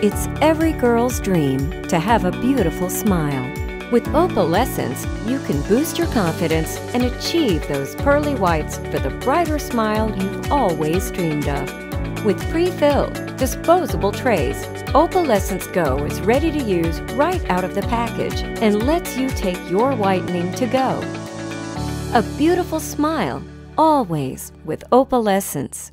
It's every girl's dream to have a beautiful smile. With Opalescence, you can boost your confidence and achieve those pearly whites for the brighter smile you've always dreamed of. With pre-filled, disposable trays, Opalescence Go is ready to use right out of the package and lets you take your whitening to go. A beautiful smile, always with Opalescence.